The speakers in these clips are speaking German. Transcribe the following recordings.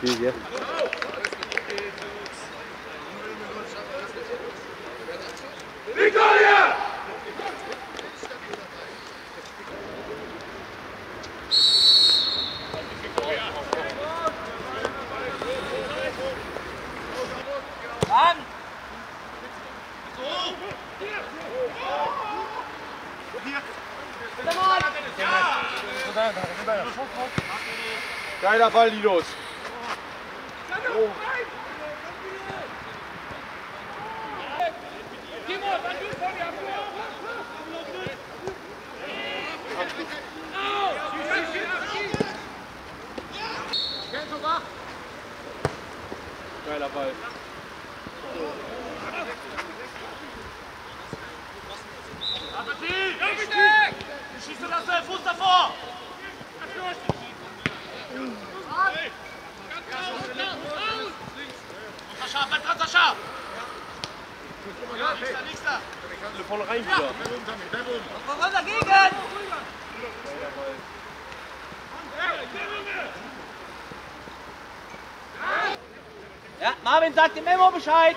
Spiel hier. Geiler Ball, Linus. Geiler Ball. Schießt du das äh, Fuß davor! Sascha, bleib dran, Sascha! Ja, nächster, nächster! Voll rein wieder. Voran dagegen! Ja, Marvin sagt dem Emo Bescheid.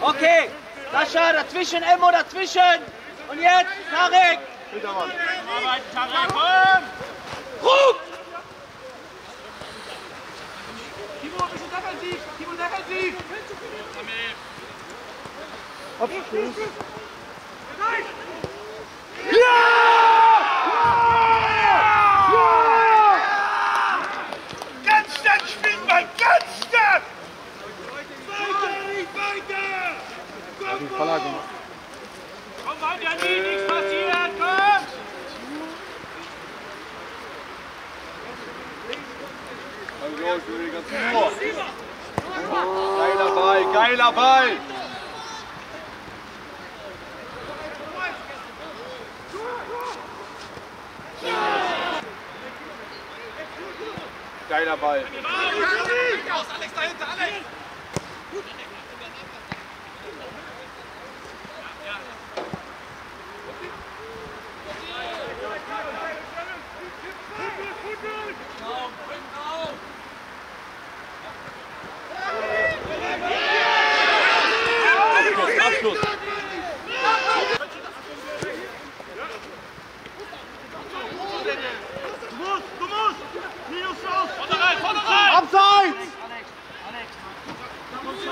Okay, Sascha dazwischen, Emo dazwischen. Und jetzt, Tarek. Arbeiten, Tarek, komm! Ruck! Timo, ein bisschen defensiv. Timo, defensiv. Ganz stark spielt man, ganz stark! Weiter, nicht weiter! Komm, gemacht. Komm weiter, nie, nichts passiert, komm! Also, ich will die ganze Uhr. Geiler Ball, geiler Ball. Geiler Ball. Aus, Alex, dahinter, Alex! Abschluss. Du musst, Abseits!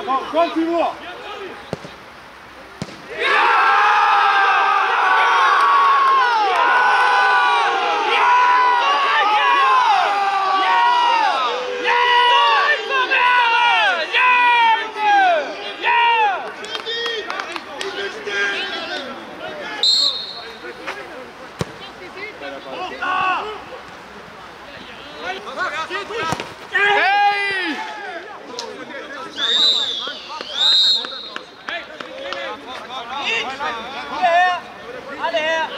Komm, komm, Timur! Hey! Alle her! Alle her!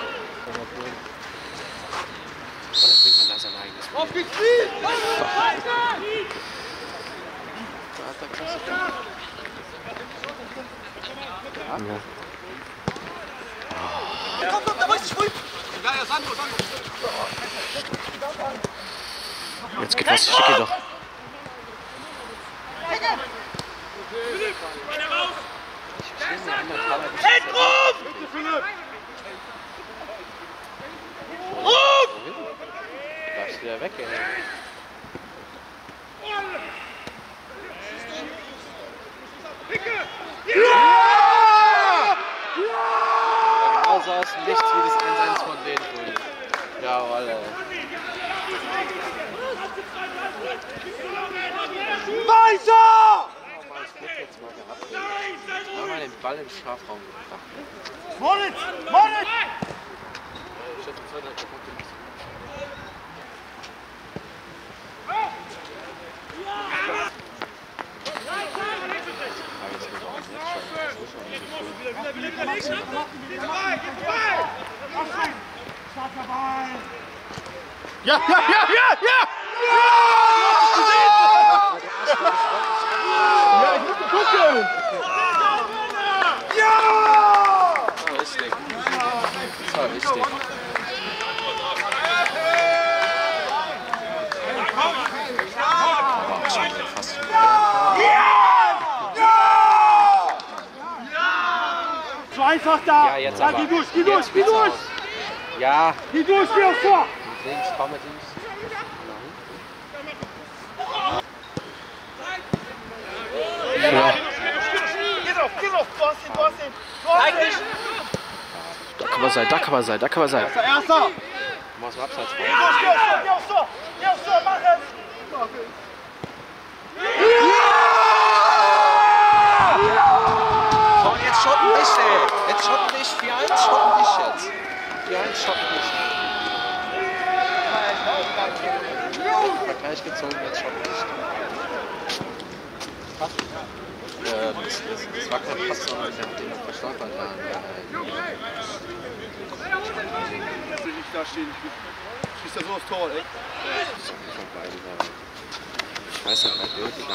Oder bringt man da sein eigenes Spiel? Auf geht's, Spiel! Klasse. Ja. Komm, komm, da weiß ich ruhig! Jetzt geht was, schick ihn doch. Endruf! Du darfst wieder weg, ey. Licht wie das 1-1 von denen vorhin. Jawohl, ey. Weiter! Wird jetzt mal den Ball im Strafraum gebracht. Moritz! Moritz! Ich Ja, ja, ja, ja, ja! Ja! Ja, ich muss gucken! Ja! Das war wichtig. Das war wichtig. Einfach da! Ja, jetzt aber. Ja, geh durch, geh durch, geh durch! Ja! Geh durch, geh vor! Links, komm mit links. Geh drauf, geh drauf. Du hast ihn, du hast ihn. Du hast ihn. Da kann man sein, da kann man sein, da kann man sein. Erster. Mach's mal abseits. Geh aufs Tor, geh Tor. Geh aufs Tor, mach es. Komm, jetzt schotten nicht, ey. Jetzt schotten nicht. 4-1 schotten nicht jetzt. 4-1 schotten nicht. Vergleich gezogen, jetzt schotten nicht. Äh, das, das, das war kein Pass, sondern der hat den verstolpert. da. nicht da stehen. Schießt er so aufs Tor, ey. Ich weiß nicht, wer wirklich da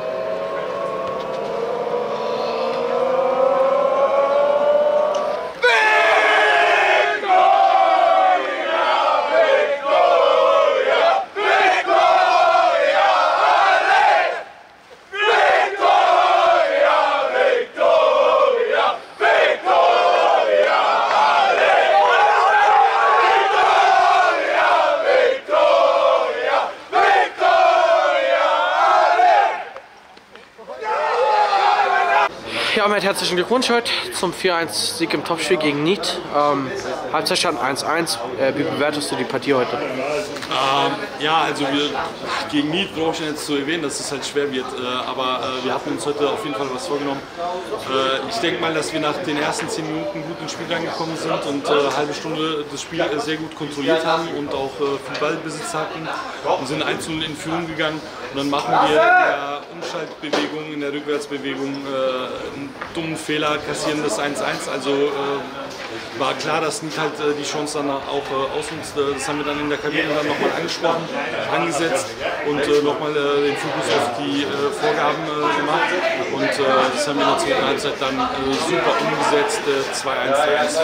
Ja, mit herzlichen Glückwunsch heute zum 4-1-Sieg im Topspiel gegen Niet. Ähm, Halbzeitstand 1-1. Äh, wie bewertest du die Partie heute? Ähm, ja, also wir, gegen Niet brauche ich jetzt zu erwähnen, dass es halt schwer wird. Äh, aber äh, wir hatten uns heute auf jeden Fall was vorgenommen. Äh, ich denke mal, dass wir nach den ersten 10 Minuten gut ins Spiel reingekommen sind und äh, eine halbe Stunde das Spiel äh, sehr gut kontrolliert haben und auch viel Ballbesitz hatten und sind 1 in Führung gegangen. Und dann machen wir Umschaltbewegung, in der Rückwärtsbewegung äh, einen dummen Fehler, kassieren das 1-1. Also äh, war klar, dass Niet halt äh, die Chance dann auch äh, ausnutzt. Äh, Das haben wir dann in der Kabine dann nochmal angesprochen, angesetzt und äh, nochmal den Fokus auf die Vorgaben gemacht. Und das haben wir in der zweiten Halbzeit dann super umgesetzt. Äh, 2-1, 3-1,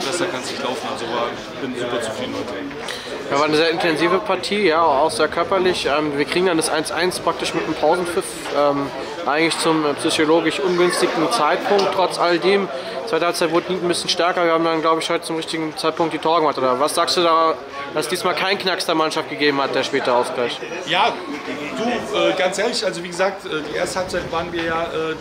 4-1. Besser kann es nicht laufen. Also war, bin super zufrieden heute. Ja, war eine sehr intensive Partie, ja, auch sehr körperlich. Ähm, wir kriegen dann das 1-1 praktisch mit einem Pausenpfiff. Ähm, eigentlich zum äh, psychologisch ungünstigen Zeitpunkt, trotz all dem. Zweite Halbzeit wurde ein bisschen stärker. Wir haben dann, glaube ich, heute zum richtigen Zeitpunkt die Tore gemacht. Oder was sagst du da, dass es diesmal kein Knacks der Mannschaft gegeben hat, der späte Ausgleich? Ja, du, äh, ganz ehrlich, also wie gesagt, äh, die erste Halbzeit waren wir ja äh,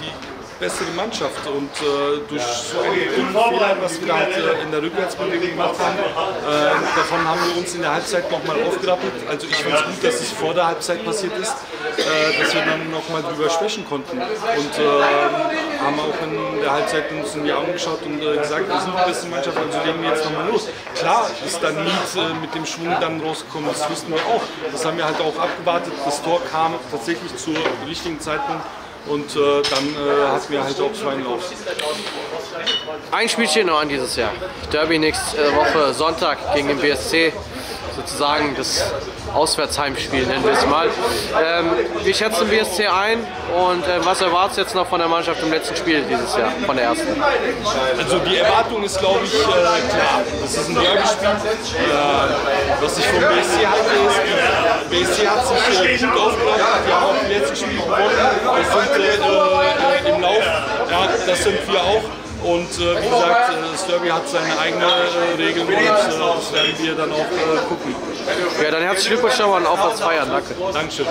die bessere Mannschaft und äh, durch so einen Fehler, was wir halt, äh, in der Rückwärtsbewegung gemacht haben, äh, davon haben wir uns in der Halbzeit nochmal aufgerappelt. Also ich fand es gut, dass es vor der Halbzeit passiert ist, äh, dass wir dann nochmal drüber sprechen konnten und äh, haben auch in der Halbzeit uns in die Augen geschaut und äh, gesagt, wir sind die beste Mannschaft, also legen wir jetzt nochmal los. Klar ist dann äh, mit dem Schwung dann rausgekommen, das wussten wir auch. Das haben wir halt auch abgewartet. Das Tor kam tatsächlich zum richtigen Zeitpunkt und äh, dann äh, hatten wir halt auch im Lauf. Ein Spiel steht noch an dieses Jahr. Derby nächste Woche Sonntag gegen den BSC. Sozusagen das Auswärtsheimspiel, nennen wir es mal. Ähm, wie schätzt den BSC ein und äh, was erwartest du jetzt noch von der Mannschaft im letzten Spiel dieses Jahr, von der ersten? Also die Erwartung ist, glaube ich, äh, klar. Das ist ein Derby-Spiel. Äh, was ich vom BSC halte, ist, BSC hat sich äh, gut aufgebaut. Wir haben auch die letzten Spiele gewonnen. Wir sind äh, äh, im Lauf. Ja, das sind wir auch. Und äh, wie gesagt, äh, das Derby hat seine eigenen äh, Regeln und äh, das werden wir dann auch äh, gucken. Ja, dann herzlichen Glückwunsch nochmal und auf das Feiern. Danke. Dankeschön.